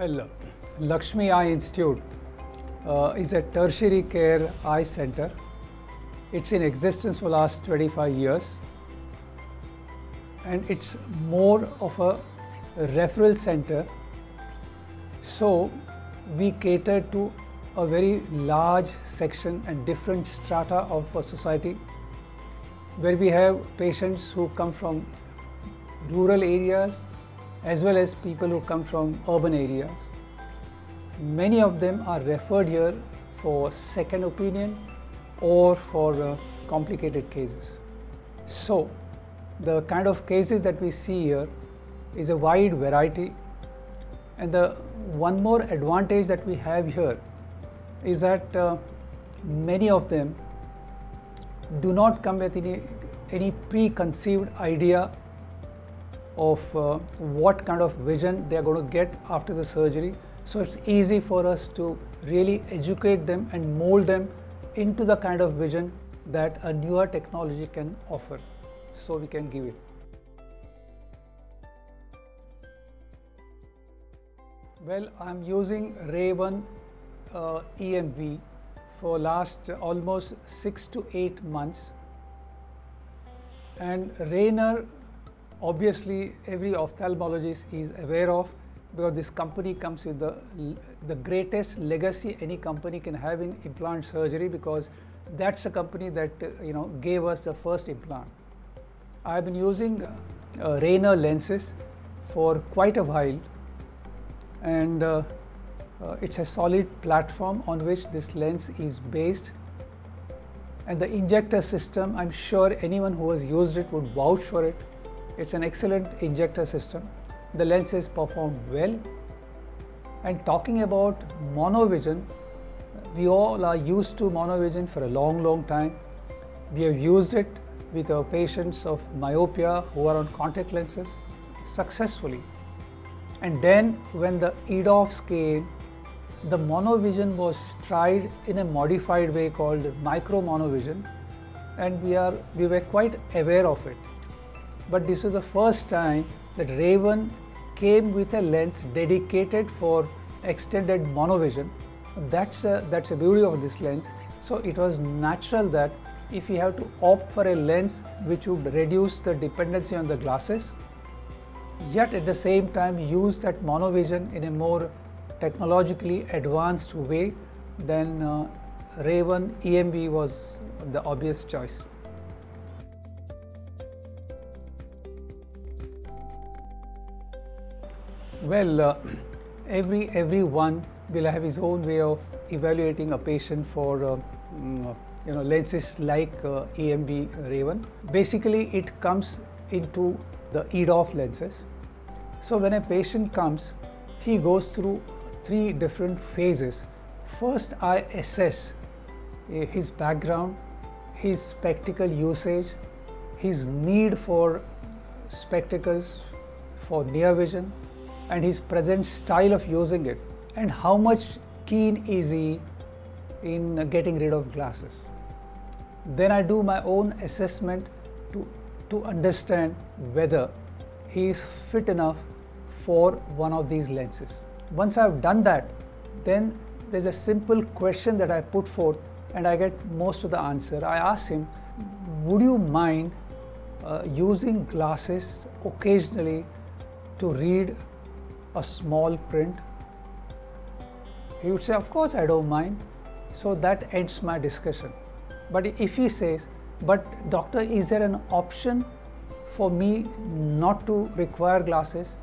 Well, Lakshmi Eye Institute uh, is a tertiary care eye center. It's in existence for last 25 years and it's more of a referral center. So we cater to a very large section and different strata of a society where we have patients who come from rural areas as well as people who come from urban areas. Many of them are referred here for second opinion or for uh, complicated cases. So, the kind of cases that we see here is a wide variety and the one more advantage that we have here is that uh, many of them do not come with any, any preconceived idea of uh, what kind of vision they are going to get after the surgery. So it's easy for us to really educate them and mold them into the kind of vision that a newer technology can offer. So we can give it. Well, I'm using RayOne uh, EMV for last almost six to eight months. And Rayner, obviously every ophthalmologist is aware of because this company comes with the, the greatest legacy any company can have in implant surgery because that's the company that you know gave us the first implant. I've been using uh, Rayner lenses for quite a while and uh, uh, it's a solid platform on which this lens is based and the injector system I'm sure anyone who has used it would vouch for it it's an excellent injector system. The lenses perform well. And talking about monovision we all are used to monovision for a long long time. We have used it with our patients of myopia who are on contact lenses successfully. And then when the EDOFs came the monovision was tried in a modified way called micro monovision and we are we were quite aware of it but this was the first time that RayOne came with a lens dedicated for extended monovision that's a, that's the beauty of this lens so it was natural that if you have to opt for a lens which would reduce the dependency on the glasses yet at the same time use that monovision in a more technologically advanced way, then uh, RayOne EMV was the obvious choice. Well, uh, every everyone will have his own way of evaluating a patient for uh, mm, you know lenses like uh, EMV RayOne. Basically, it comes into the EDOF lenses. So when a patient comes, he goes through three different phases. First, I assess eh, his background, his spectacle usage, his need for spectacles for near vision, and his present style of using it, and how much keen is he in getting rid of glasses. Then I do my own assessment to, to understand whether he is fit enough for one of these lenses. Once I've done that, then there's a simple question that I put forth and I get most of the answer. I ask him, would you mind uh, using glasses occasionally to read a small print? He would say, of course I don't mind. So that ends my discussion. But if he says, but doctor, is there an option for me not to require glasses?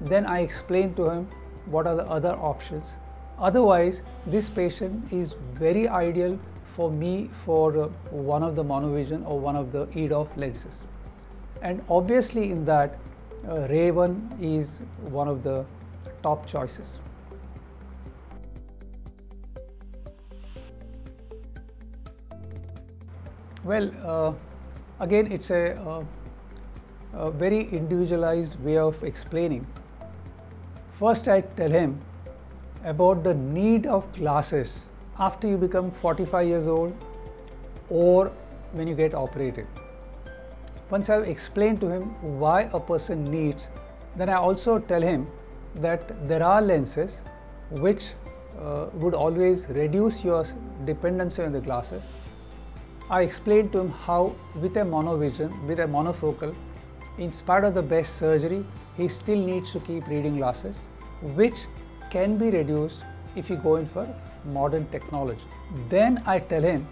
Then I explain to him what are the other options. Otherwise, this patient is very ideal for me for uh, one of the monovision or one of the EDOF lenses. And obviously in that, uh, RayOne is one of the top choices. Well, uh, again, it's a, uh, a very individualized way of explaining First, I tell him about the need of glasses after you become 45 years old or when you get operated. Once I've explained to him why a person needs, then I also tell him that there are lenses which uh, would always reduce your dependency on the glasses. I explained to him how with a monovision, with a monofocal, in spite of the best surgery, he still needs to keep reading glasses, which can be reduced if you go in for modern technology. Then I tell him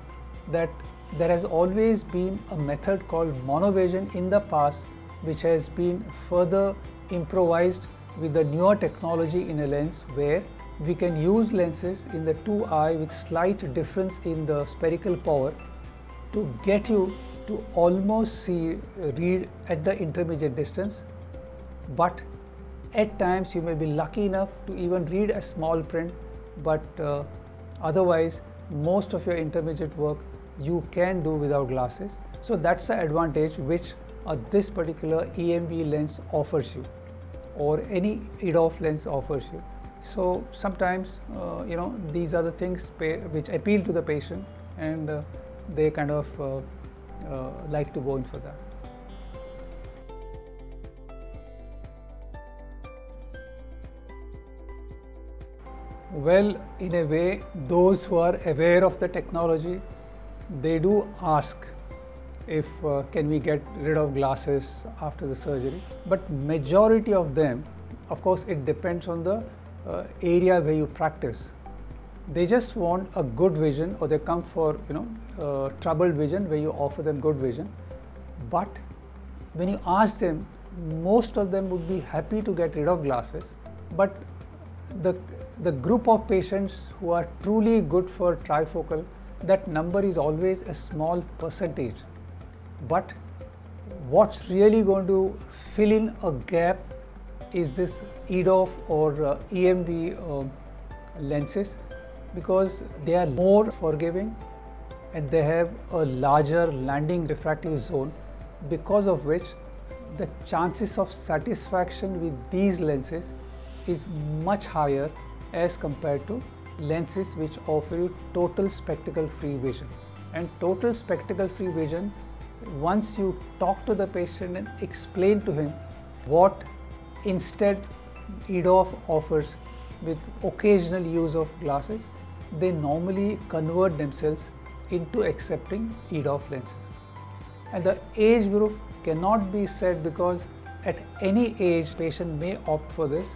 that there has always been a method called monovision in the past which has been further improvised with the newer technology in a lens where we can use lenses in the two eye with slight difference in the spherical power to get you to almost see read at the intermediate distance. But at times you may be lucky enough to even read a small print but uh, otherwise most of your intermediate work you can do without glasses. So that's the advantage which uh, this particular EMV lens offers you or any EDOF lens offers you. So sometimes uh, you know these are the things which appeal to the patient and uh, they kind of uh, uh, like to go in for that. Well, in a way, those who are aware of the technology, they do ask if uh, can we get rid of glasses after the surgery. But majority of them, of course, it depends on the uh, area where you practice. They just want a good vision, or they come for you know uh, troubled vision where you offer them good vision. But when you ask them, most of them would be happy to get rid of glasses, but the, the group of patients who are truly good for trifocal, that number is always a small percentage. But what's really going to fill in a gap is this EDOF or uh, EMV uh, lenses because they are more forgiving and they have a larger landing refractive zone because of which the chances of satisfaction with these lenses is much higher as compared to lenses which offer you total spectacle free vision. And total spectacle free vision, once you talk to the patient and explain to him what instead EDOF offers with occasional use of glasses, they normally convert themselves into accepting EDOF lenses. And the age group cannot be said because at any age patient may opt for this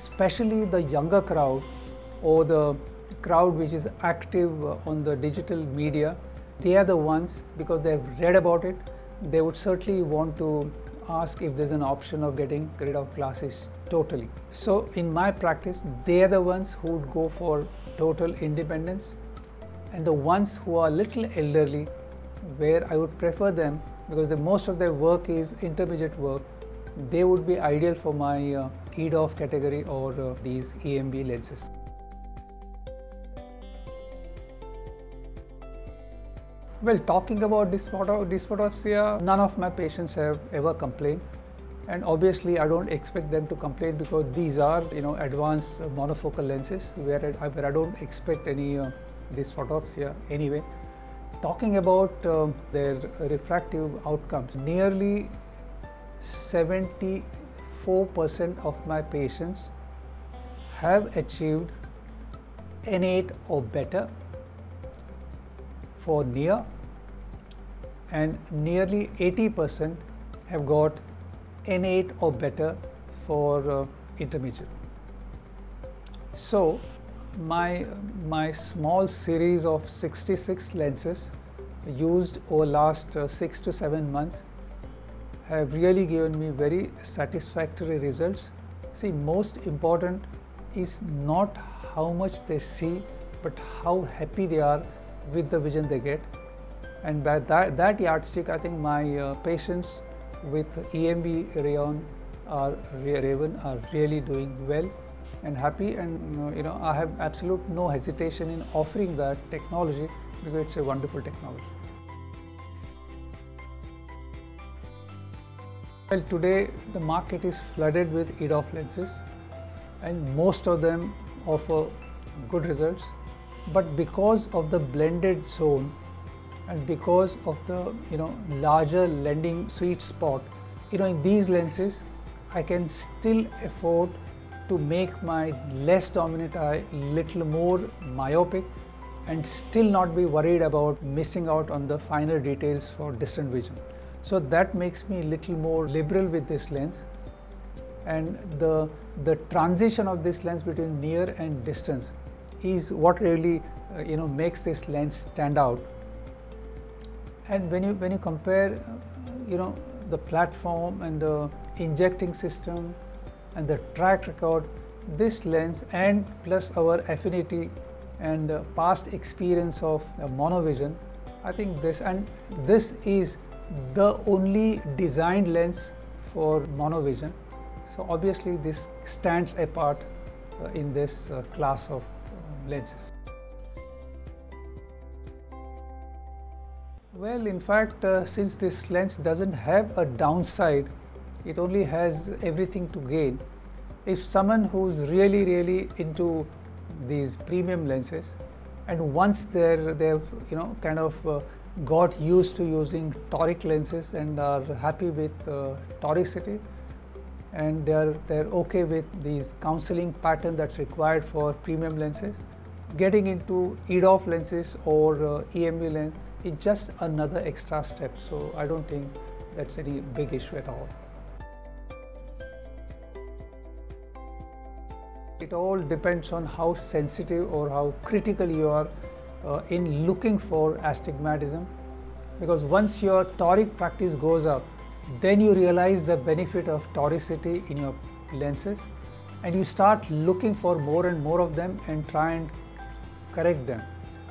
especially the younger crowd or the crowd which is active uh, on the digital media, they are the ones because they have read about it, they would certainly want to ask if there's an option of getting rid of glasses totally. So in my practice, they are the ones who would go for total independence and the ones who are little elderly where I would prefer them because the most of their work is intermediate work they would be ideal for my uh, EDOF category or uh, these EMV lenses. Well, talking about dysphotopsia, none of my patients have ever complained. And obviously, I don't expect them to complain because these are, you know, advanced monofocal lenses where I, where I don't expect any uh, dysphotopsia anyway. Talking about uh, their refractive outcomes, nearly 74% of my patients have achieved N8 or better for near and nearly 80% have got N8 or better for uh, intermediate. So my, my small series of 66 lenses used over last uh, 6 to 7 months have really given me very satisfactory results. See, most important is not how much they see, but how happy they are with the vision they get. And by that, that yardstick, I think my uh, patients with EMV RayOne or Raven are really doing well and happy and you know I have absolute no hesitation in offering that technology because it's a wonderful technology. Well, today the market is flooded with EDOF lenses and most of them offer good results. But because of the blended zone and because of the you know larger lending sweet spot, you know in these lenses I can still afford to make my less dominant eye little more myopic and still not be worried about missing out on the finer details for distant vision. So that makes me a little more liberal with this lens and the, the transition of this lens between near and distance is what really uh, you know makes this lens stand out. And when you when you compare you know the platform and the injecting system and the track record, this lens and plus our affinity and uh, past experience of uh, monovision, I think this and this is the only designed lens for monovision. So obviously this stands apart uh, in this uh, class of lenses. Well, in fact, uh, since this lens doesn't have a downside, it only has everything to gain. If someone who's really, really into these premium lenses, and once they're they've you know kind of uh, got used to using toric lenses and are happy with uh, toricity, and they're they're okay with these counseling pattern that's required for premium lenses, getting into EDOF lenses or uh, EMV lens is just another extra step. So I don't think that's any big issue at all. It all depends on how sensitive or how critical you are uh, in looking for astigmatism because once your toric practice goes up, then you realize the benefit of toricity in your lenses and you start looking for more and more of them and try and correct them.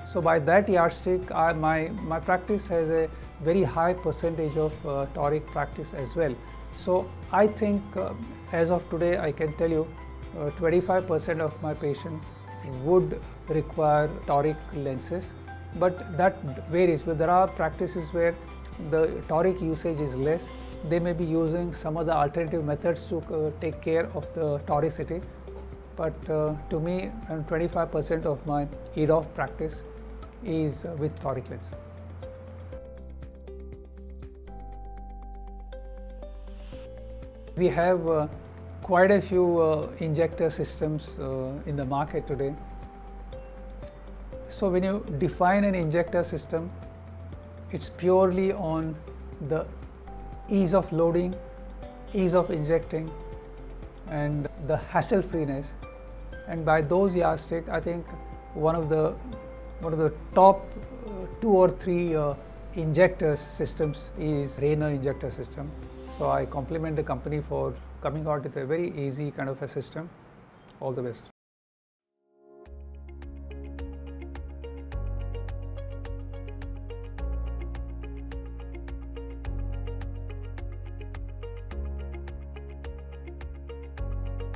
So by that yardstick, I, my, my practice has a very high percentage of uh, toric practice as well. So I think uh, as of today, I can tell you 25% uh, of my patients would require toric lenses, but that varies. But there are practices where the toric usage is less. They may be using some other alternative methods to uh, take care of the toricity. But uh, to me, 25% of my EDOF practice is uh, with lens. We have uh, quite a few uh, injector systems uh, in the market today. So when you define an injector system, it's purely on the ease of loading, ease of injecting, and the hassle freeness. And by those yardstick, I think one of the one of the top uh, two or three uh, injector systems is Rayner injector system. So I compliment the company for coming out with a very easy kind of a system. All the best.